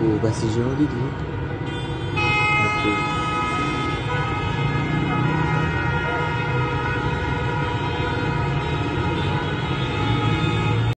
o de Didi.